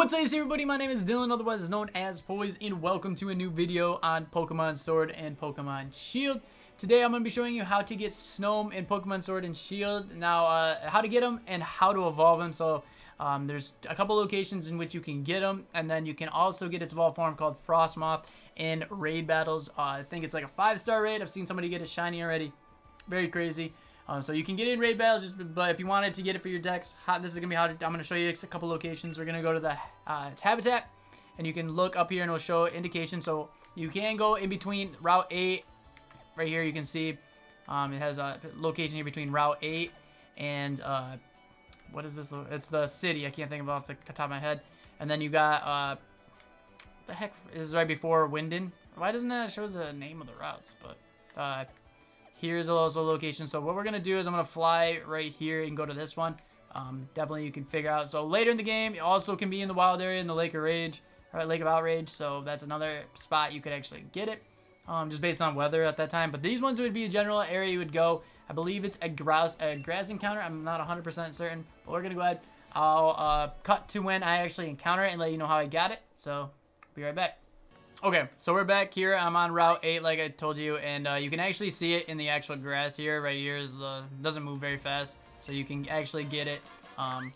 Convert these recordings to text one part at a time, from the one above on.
What's up everybody, my name is Dylan, otherwise known as Poijz, and welcome to a new video on Pokemon Sword and Pokemon Shield. Today I'm going to be showing you how to get Snom in Pokemon Sword and Shield, now uh, how to get them and how to evolve them, so um, there's a couple locations in which you can get them, and then you can also get its evolved form called Frosmoth in raid battles. Uh, I think it's like a 5-star raid, I've seen somebody get a shiny already, very crazy. Um, so you can get in raid battles, just, but if you wanted to get it for your dex, how, this is gonna be how to, I'm gonna show you a couple locations. We're gonna go to the uh, habitat, and you can look up here and it'll show indication. So you can go in between Route 8, right here you can see, um, it has a location here between Route 8 and uh, what is this? It's the city. I can't think of off the top of my head. And then you got uh, the heck this is right before Wyndon. Why doesn't that show the name of the routes? But uh, Here's a location. So what we're going to do is I'm going to fly right here and go to this one. Um, definitely you can figure out. So later in the game, it also can be in the wild area in the Lake of Rage, Lake of Outrage. So that's another spot you could actually get it, um, just based on weather at that time. But these ones would be a general area you would go. I believe it's a grass, a grass encounter. I'm not 100% certain, but we're to go ahead. I'll uh, cut to when I actually encounter it and let you know how I got it. So be right back. Okay, so we're back here. I'm on Route 8, like I told you, and uh, you can actually see it in the actual grass here. Right here is the doesn't move very fast, so you can actually get it. Um,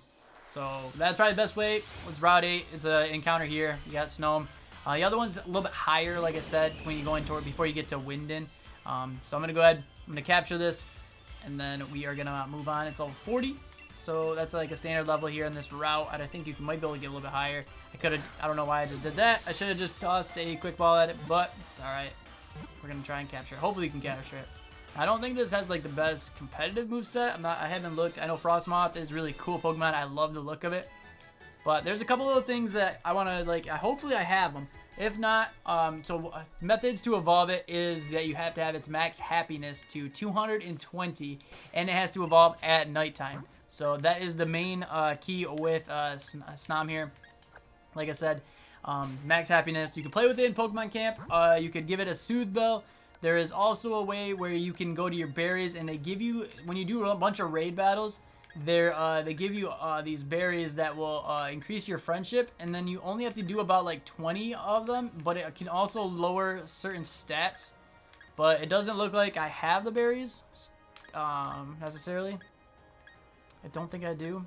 so that's probably the best way. It's Route 8. It's an encounter here. You got Snom. Uh, the other one's a little bit higher, like I said, when you go into it before you get to Wyndon. Um, so I'm gonna go ahead. I'm gonna capture this, and then we are gonna move on. It's level 40. So that's like a standard level here in this route. And I think you might be able to get a little bit higher. I could have, I don't know why I just did that. I should have just tossed a quick ball at it, but it's all right. We're going to try and capture it. Hopefully we can capture it. I don't think this has like the best competitive move set. I'm not, I haven't looked. I know Frosmoth is really cool Pokemon. I love the look of it. But there's a couple of things that I want to like, I, hopefully I have them. If not, um, so uh, methods to evolve it is that you have to have its max happiness to 220 and it has to evolve at nighttime. So that is the main uh, key with uh, Snom here. Like I said, um, max happiness. You can play with it in Pokemon Camp. Uh, you could give it a Soothe Bell. There is also a way where you can go to your berries and they give you, when you do a bunch of raid battles, uh, they give you uh, these berries that will uh, increase your friendship and then you only have to do about like 20 of them, but it can also lower certain stats. But it doesn't look like I have the berries um, necessarily. I don't think I do.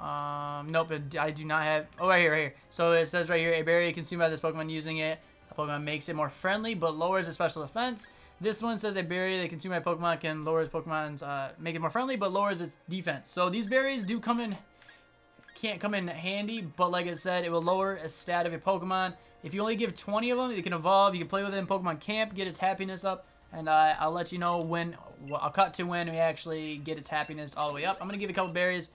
Um, nope, I do not have... Oh, right here, right here. So it says right here, a berry consumed by this Pokemon using it. A Pokemon makes it more friendly, but lowers its special defense. This one says a berry that consumed by Pokemon can lower its Pokemon's, uh, make it more friendly, but lowers its defense. So these berries do come in, can't come in handy, but like I said, it will lower a stat of your Pokemon. If you only give 20 of them, it can evolve. You can play with it in Pokemon Camp, get its happiness up, and uh, I'll let you know when, I'll cut to when we actually get its happiness all the way up. I'm going to give it a couple berries.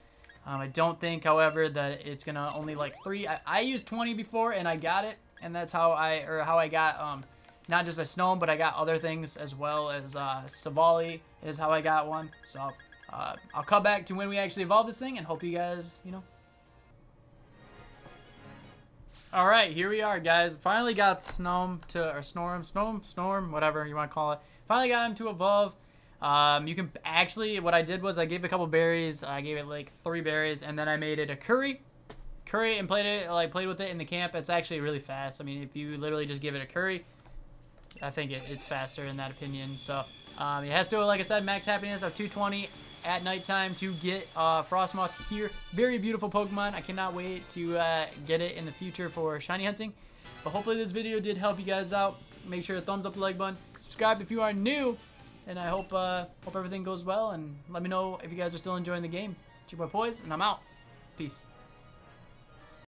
Um, I don't think, however, that it's going to only like three. I, I, used 20 before and I got it. And that's how I, or how I got, um, not just a Snom, but I got other things as well as uh, Savali is how I got one. So uh, I'll cut back to when we actually evolve this thing and hope you guys, you know, all right, here we are, guys. Finally got Snom to, or Snorm, Snom, Storm, whatever you want to call it. Finally got him to evolve. Um, you can actually, what I did was I gave a couple berries. I gave it like three berries, and then I made it a curry. Curry and played it, like played with it in the camp. It's actually really fast. I mean, if you literally just give it a curry, I think it, it's faster in that opinion. So um, it has to, like I said, max happiness of 220 at nighttime to get uh, Frosmoth here. Very beautiful Pokemon. I cannot wait to uh, get it in the future for shiny hunting. But hopefully this video did help you guys out. Make sure to thumbs up the like button. Subscribe if you are new. And I hope uh, hope everything goes well. And let me know if you guys are still enjoying the game. It's your boy Poijz, and I'm out. Peace.